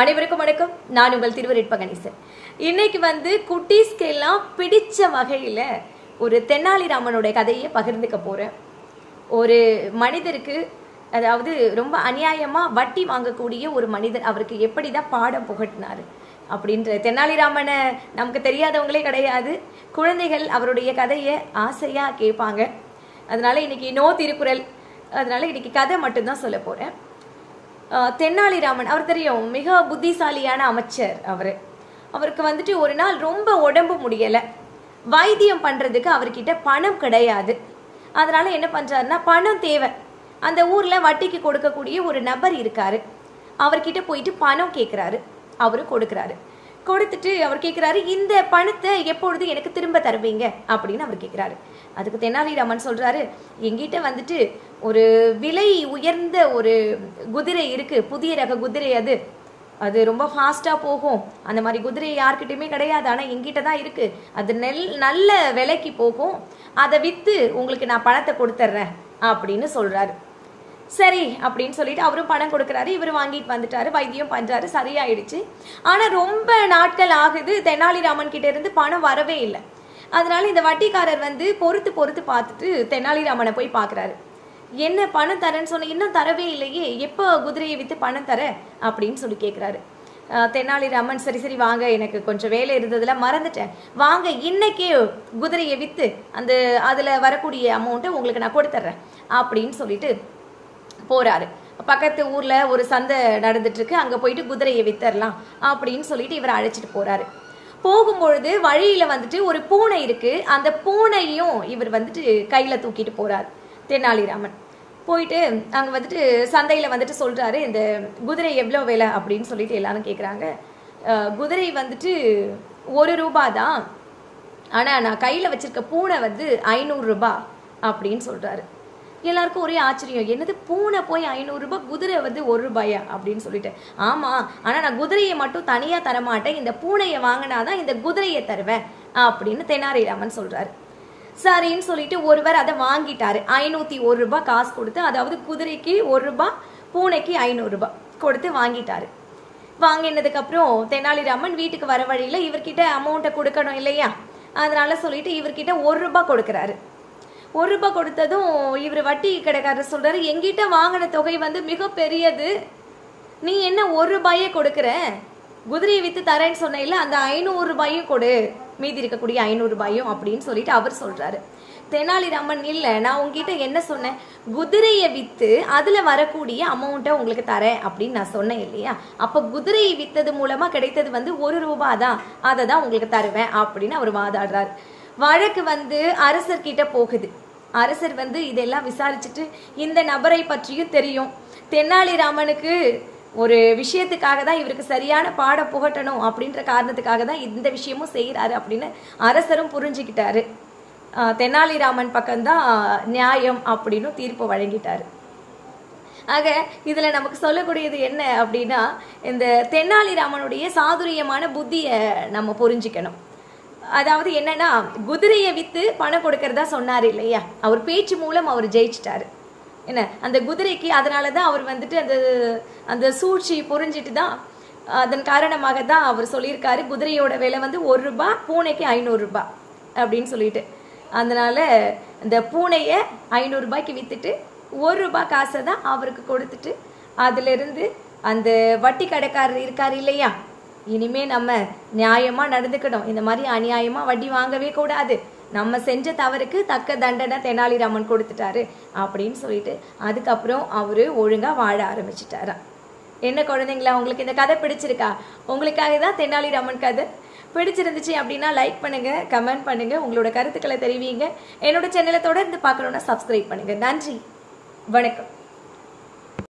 அனைவருக்கும் வணக்கம். நான் உங்கள் திருவருட்ப கணேசன் இன்னைக்கு வந்து குட்டீஸ்க்கெல்லாம் பிடிச்ச வகையில் ஒரு தென்னாலிராமனுடைய கதையை பகிர்ந்துக்க போகிறேன் ஒரு மனிதருக்கு அதாவது ரொம்ப அநியாயமாக வட்டி வாங்கக்கூடிய ஒரு மனிதர் அவருக்கு எப்படி தான் பாடம் புகட்டினாரு அப்படின்ற தென்னாலிராமனை நமக்கு தெரியாதவங்களே கிடையாது. குழந்தைகள் அவருடைய கதையை ஆசையாக கேட்பாங்க. அதனால் இன்னைக்கு நோ திருக்குறள். அதனால் இன்னைக்கு கதை மட்டும்தான் சொல்ல போகிறேன் தென்னாலிராமன் அவர் தெரியும் மிக புத்திசாலியான அமைச்சர் அவர். அவருக்கு வந்துட்டு ஒரு நாள் ரொம்ப உடம்பு முடியலை. வைத்தியம் பண்ணுறதுக்கு அவர்கிட்ட பணம் கிடையாது. அதனால் என்ன பண்ணுறாருன்னா பணம் தேவை. அந்த ஊரில் வட்டிக்கு கொடுக்கக்கூடிய ஒரு நபர் இருக்கார். அவர்கிட்ட போயிட்டு பணம் கேட்குறாரு அவரு கொடுக்குறாரு. கொடுத்துட்டு அவர் கேட்குறாரு இந்த பணத்தை எப்பொழுது எனக்கு திரும்ப தருவீங்க? அப்படின்னு அவர் கேட்குறாரு அதுக்கு தெனாலிராமன் சொல்கிறாரு எங்கிட்ட வந்துட்டு ஒரு விலை உயர்ந்த ஒரு குதிரை இருக்குது புதிய ரக குதிரை அது. அது ரொம்ப ஃபாஸ்ட்டாக போகும். அந்த மாதிரி குதிரை யார்கிட்டையுமே கிடையாது. ஆனால் எங்கிட்ட தான் இருக்குது அது நெல் நல்ல விலைக்கு போகும். அதை விற்று உங்களுக்கு நான் பணத்தை கொடுத்துட்றேன் அப்படின்னு சொல்கிறாரு சரி அப்படின்னு சொல்லிட்டு அவரும் பணம் கொடுக்குறாரு இவர் வாங்கிட்டு வந்துட்டாரு வைத்தியம் பண்ணுறாரு சரியாயிடுச்சு. ஆனால் ரொம்ப நாட்கள் ஆகுது தெனாலிராமன் கிட்டேருந்து பணம் வரவே இல்லை. அதனால இந்த வட்டிக்காரர் வந்து பொறுத்து பொறுத்து பார்த்துட்டு தெனாலிராமனை போய் பார்க்குறாரு என்ன பணம் தரேன்னு சொன்ன இன்னும் தரவே இல்லையே எப்போ குதிரையை விற்று பணம் தர? அப்படின்னு சொல்லி கேட்குறாரு தெனாலிராமன் சரி சரி வாங்க எனக்கு கொஞ்சம் வேலை இருந்ததுல மறந்துட்டேன். வாங்க இன்னைக்கே குதிரையை விற்று அந்த அதில் வரக்கூடிய அமௌண்ட்டை உங்களுக்கு நான் கொடுத்துட்றேன் அப்படின்னு சொல்லிட்டு போறாரு. பக்கத்து ஊர்ல ஒரு சந்தை நடந்துட்டு இருக்கு அங்க போயிட்டு குதிரையை வித்தரலாம் அப்படின்னு சொல்லிட்டு இவரை அழைச்சிட்டு போறாரு. போகும்பொழுது வழியில வந்துட்டு ஒரு பூனை இருக்கு. அந்த பூனையும் இவர் வந்துட்டு கையில தூக்கிட்டு போறாரு தெனாலிராமன் போயிட்டு அங்க வந்துட்டு சந்தையில வந்துட்டு சொல்றாரு இந்த குதிரை எவ்வளோ விலை? அப்படின்னு சொல்லிட்டு எல்லாரும் கேக்குறாங்க. குதிரை வந்துட்டு ஒரு ரூபா தான். ஆனா நான் கையில வச்சிருக்க பூனை வந்து ஐநூறு ரூபாய் அப்படின்னு சொல்றாரு. எல்லாருக்கும் ஒரே ஆச்சரியம். என்னது பூனை போய் ஐநூறுரூபா குதிரை வந்து ஒரு ரூபாயா? அப்படின்னு சொல்லிட்டு. ஆமா. ஆனால் நான் குதிரையை மட்டும் தனியாக தரமாட்டேன். இந்த பூனையை வாங்கினாதான் இந்த குதிரையை தருவேன் அப்படின்னு தெனாலிராமன் சொல்கிறாரு சரின்னு சொல்லிட்டு ஒருவர் அதை வாங்கிட்டாரு. ஐநூற்றி ஒரு ரூபாய் காசு கொடுத்து அதாவது குதிரைக்கு ஒரு ரூபாய் பூனைக்கு ஐநூறுரூபா கொடுத்து வாங்கிட்டாரு. வாங்கினதுக்கப்புறம் தெனாலிராமன் வீட்டுக்கு வர வழியில் இவர்கிட்ட அமௌண்ட்டை கொடுக்கணும் இல்லையா? அதனால சொல்லிட்டு இவர்கிட்ட ஒரு ரூபாய் கொடுக்கறாரு. ஒரு ரூபாய் கொடுத்ததும் இவர் வட்டி கடைக்காரர் சொல்றாரு. எங்கிட்ட வாங்கின தொகை வந்து மிக பெரியது. நீ என்ன ஒரு ரூபாயே கொடுக்குற? குதிரையை வித்து தரேன்னு சொன்னையில அந்த ஐநூறு ரூபாயும் கொடு. மீதி இருக்கக்கூடிய ஐநூறு ரூபாயும் அப்படின்னு சொல்லிட்டு அவர் சொல்றாரு. தெனாலிராமன் இல்ல நான் உங்ககிட்ட என்ன சொன்னேன்? குதிரையை வித்து அதுல வரக்கூடிய அமௌண்ட்டை உங்களுக்கு தரேன் அப்படின்னு நான் சொன்னேன் இல்லையா? அப்ப குதிரையை வித்தது மூலமா கிடைத்தது வந்து ஒரு ரூபாய் தான். அதை தான் உங்களுக்கு தருவேன் அப்படின்னு அவர் வாதாடுறாரு. வழக்கு வந்து அரசர்கிட்ட போகுது. அரசர் வந்து இதெல்லாம் விசாரிச்சுட்டு இந்த நபரை பற்றியும் தெரியும். தென்னாலிராமனுக்கு ஒரு விஷயத்துக்காக தான் இவருக்கு சரியான பாடம் புகட்டணும் அப்படின்ற காரணத்துக்காக தான் இந்த விஷயமும் செய்கிறாரு அப்படின்னு அரசரும் புரிஞ்சுக்கிட்டாரு. தெனாலிராமன் பக்கம்தான் நியாயம் அப்படின்னு தீர்ப்பு வழங்கிட்டாரு. ஆக இதில் நமக்கு சொல்லக்கூடியது என்ன அப்படின்னா இந்த தென்னாலிராமனுடைய சாதுரியமான புத்தியை நம்ம புரிஞ்சுக்கணும். அதாவது என்னன்னா குதிரையை விற்று பணம் கொடுக்கறதா சொன்னார் இல்லையா? அவர் பேச்சு மூலம் அவர் ஜெயிச்சிட்டாரு. என்ன? அந்த குதிரைக்கு அதனால தான் அவர் வந்துட்டு அந்த அந்த சூழ்ச்சி புரிஞ்சிட்டு தான் அதன் காரணமாக தான் அவர் சொல்லியிருக்காரு குதிரையோட விலை வந்து ஒரு ரூபா பூனைக்கு ஐநூறுரூபா அப்படின்னு சொல்லிட்டு. அதனால இந்த பூனையை ஐநூறுரூபாய்க்கு விற்றுட்டு ஒரு ரூபாய் காசை தான் அவருக்கு கொடுத்துட்டு அதுலேருந்து அந்த வட்டி கடைக்காரர் இருக்கார் இல்லையா? இனிமே நம்ம நியாயமா நடந்துக்கணும். இந்த மாதிரி அநியாயமா வட்டி வாங்கவே கூடாது. நம்ம செஞ்ச தவறுக்கு தக்க தண்டனை தெனாலிராமன் கொடுத்துட்டாரு அப்படின்னு சொல்லிட்டு அதுக்கப்புறம் அவரு ஒழுங்கா வாழ ஆரம்பிச்சிட்டாராம் என்ன குழந்தைங்களா உங்களுக்கு இந்த கதை பிடிச்சிருக்கா? உங்களுக்காக தான் தெனாலிராமன் கதை பிடிச்சிருந்துச்சு அப்படின்னா லைக் பண்ணுங்க கமெண்ட் பண்ணுங்க உங்களோட கருத்துக்களை தெரிவிங்க. என்னோட சேனலை தொடர்ந்து பார்க்கணுன்னா சப்ஸ்கிரைப் பண்ணுங்க. நன்றி. வணக்கம்.